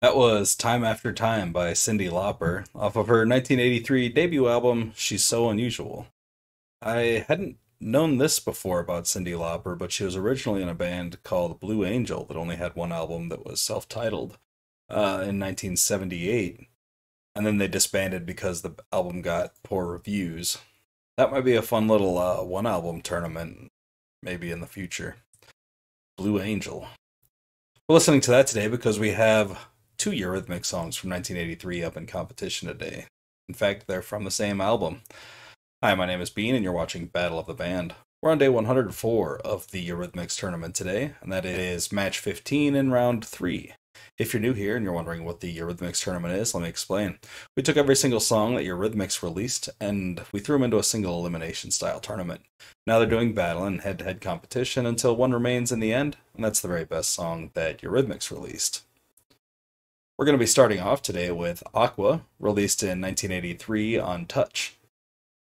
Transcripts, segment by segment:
That was Time After Time by Cyndi Lauper off of her 1983 debut album, She's So Unusual. I hadn't known this before about Cyndi Lauper, but she was originally in a band called Blue Angel that only had one album that was self titled uh, in 1978. And then they disbanded because the album got poor reviews. That might be a fun little uh, one album tournament, maybe in the future. Blue Angel. We're listening to that today because we have two Eurythmic songs from 1983 up in competition today. In fact, they're from the same album. Hi, my name is Bean, and you're watching Battle of the Band. We're on day 104 of the Eurythmics tournament today, and that is match 15 in round 3. If you're new here and you're wondering what the Eurythmics tournament is, let me explain. We took every single song that Eurythmics released and we threw them into a single elimination style tournament. Now they're doing battle and head to head competition until one remains in the end, and that's the very best song that Eurythmics released. We're going to be starting off today with Aqua, released in 1983 on Touch.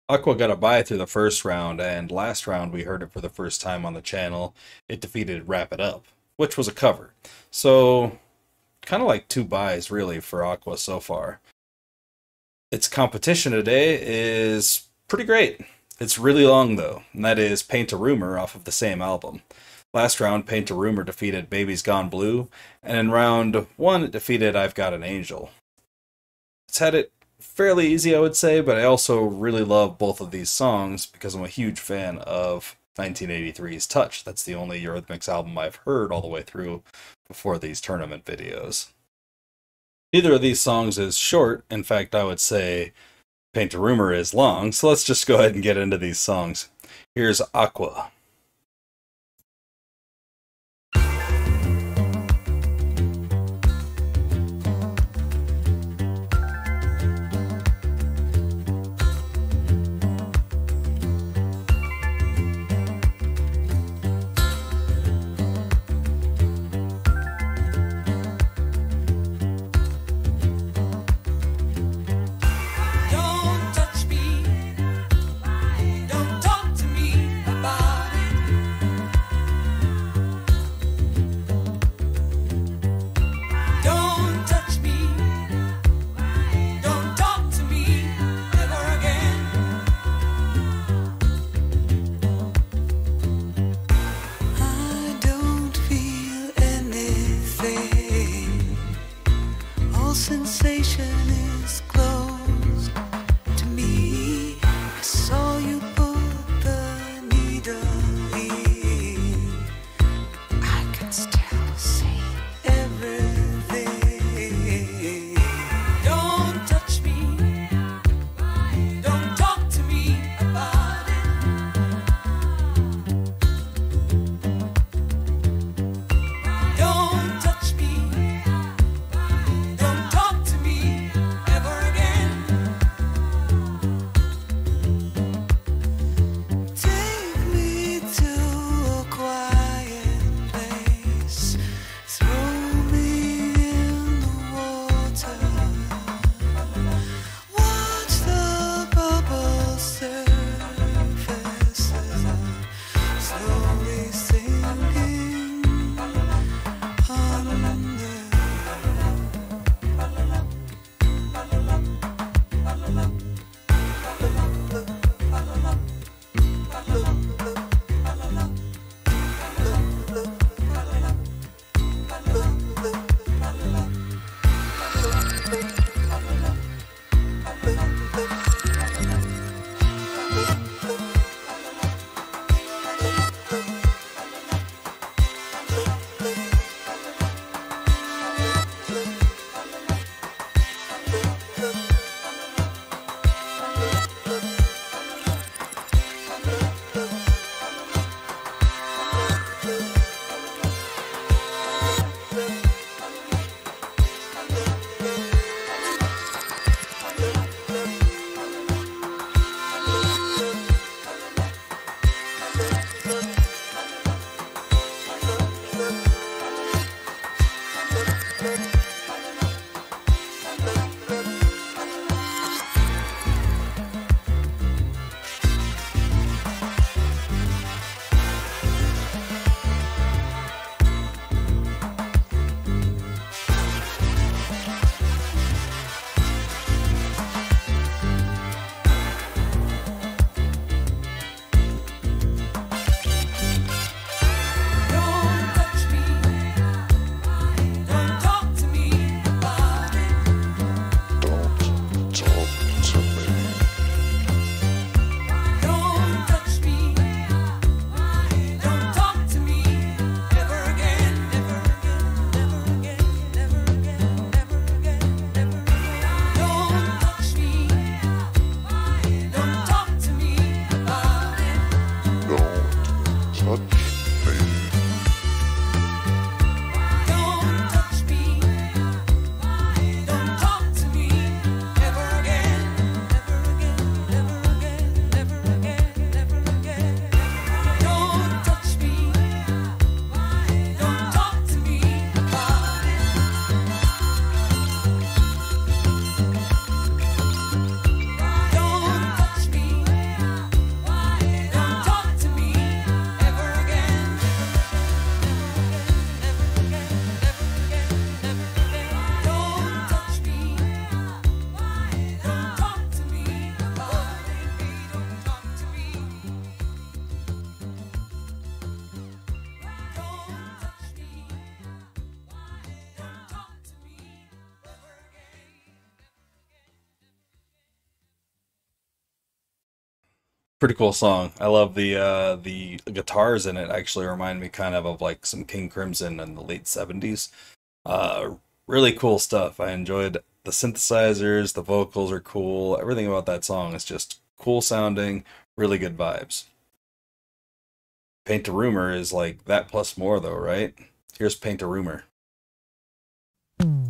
Aqua got a bye through the first round, and last round we heard it for the first time on the channel. It defeated Wrap It Up, which was a cover. So, kind of like two byes really for Aqua so far. Its competition today is pretty great. It's really long though, and that is Paint a Rumor off of the same album. Last round, Paint a Rumor defeated Baby's Gone Blue, and in round one, it defeated I've Got an Angel. It's had it fairly easy, I would say, but I also really love both of these songs because I'm a huge fan of 1983's Touch. That's the only Eurythmics album I've heard all the way through before these tournament videos. Neither of these songs is short. In fact, I would say Paint a Rumor is long, so let's just go ahead and get into these songs. Here's Aqua. Pretty cool song. I love the uh, the guitars in it. Actually, remind me kind of of like some King Crimson in the late seventies. Uh, really cool stuff. I enjoyed the synthesizers. The vocals are cool. Everything about that song is just cool sounding. Really good vibes. Paint a Rumor is like that plus more though, right? Here's Paint a Rumor. Paint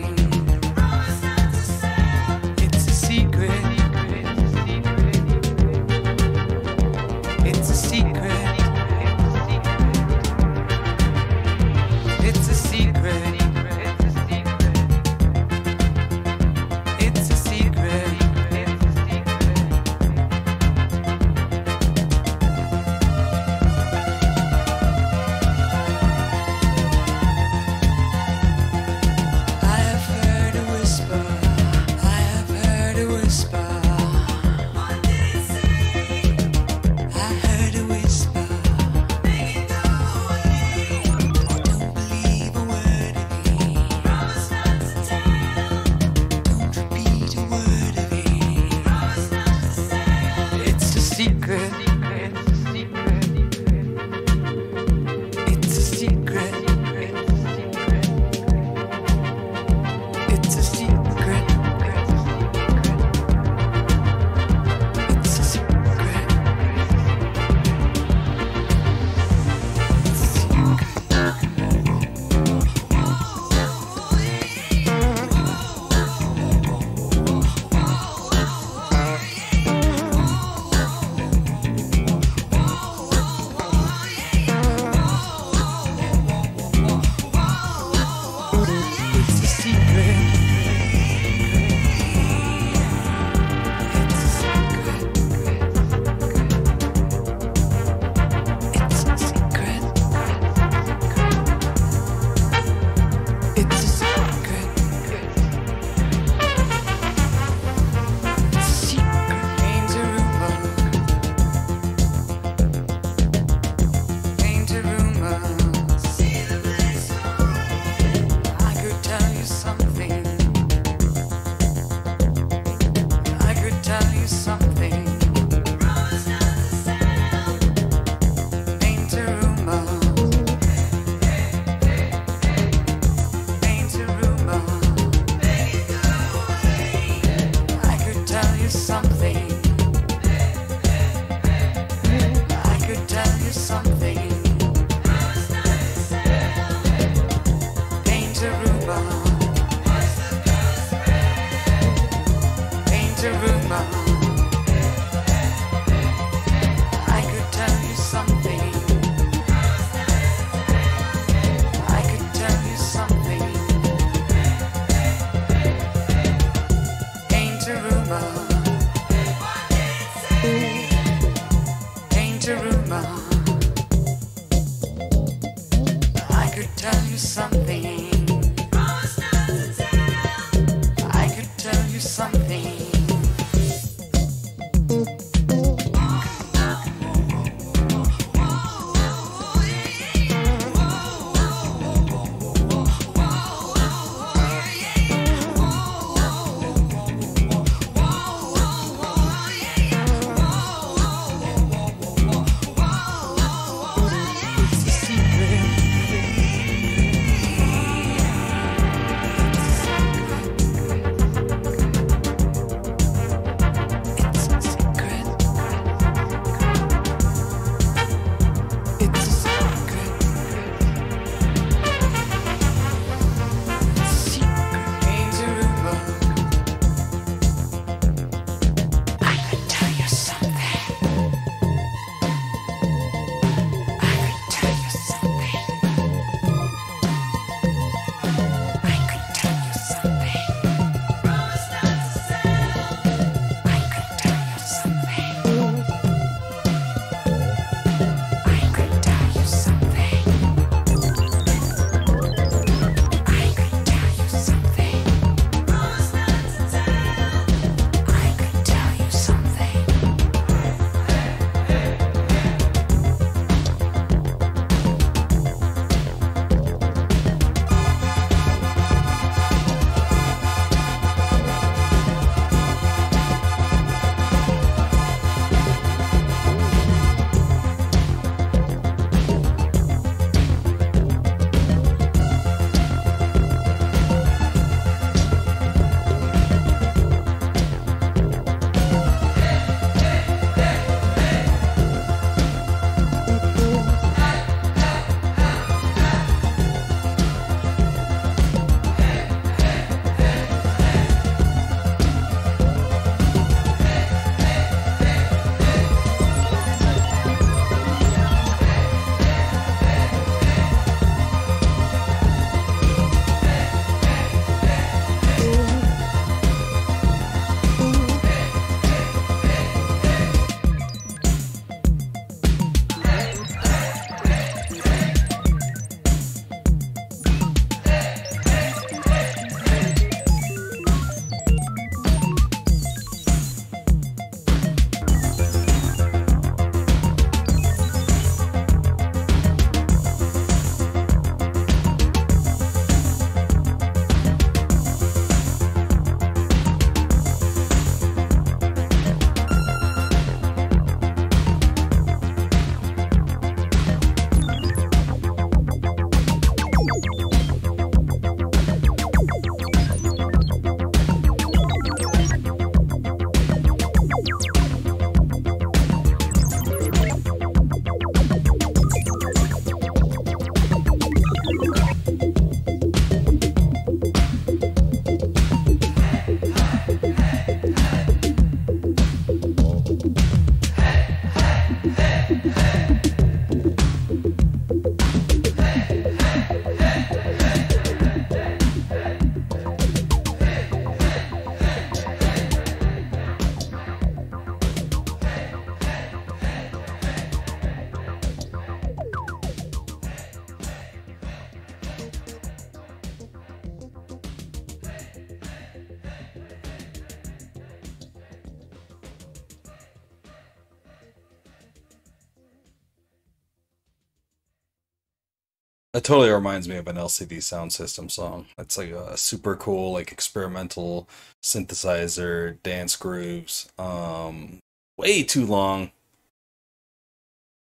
It totally reminds me of an LCD Soundsystem song. It's like a super cool, like experimental synthesizer, dance grooves. Um, way too long,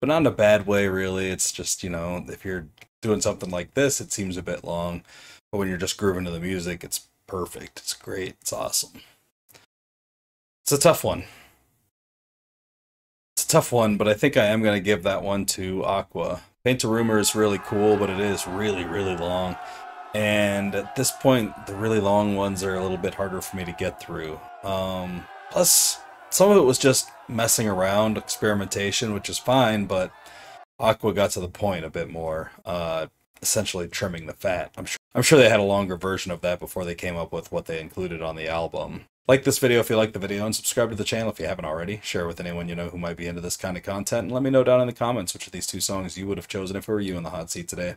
but not in a bad way, really. It's just, you know, if you're doing something like this, it seems a bit long. But when you're just grooving to the music, it's perfect. It's great. It's awesome. It's a tough one. It's a tough one, but I think I am going to give that one to Aqua. Paint a Rumor is really cool, but it is really, really long. And at this point, the really long ones are a little bit harder for me to get through. Um, plus, some of it was just messing around, experimentation, which is fine, but Aqua got to the point a bit more, uh, essentially trimming the fat. I'm sure, I'm sure they had a longer version of that before they came up with what they included on the album. Like this video if you like the video, and subscribe to the channel if you haven't already. Share with anyone you know who might be into this kind of content, and let me know down in the comments which of these two songs you would have chosen if it were you in the hot seat today.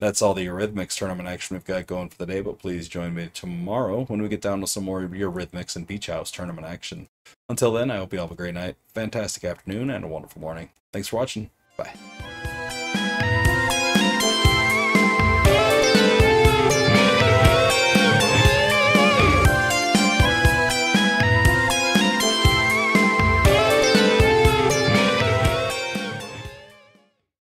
That's all the Eurythmics tournament action we've got going for the day, but please join me tomorrow when we get down to some more Eurythmics and Beach House tournament action. Until then, I hope you all have a great night, fantastic afternoon, and a wonderful morning. Thanks for watching. Bye.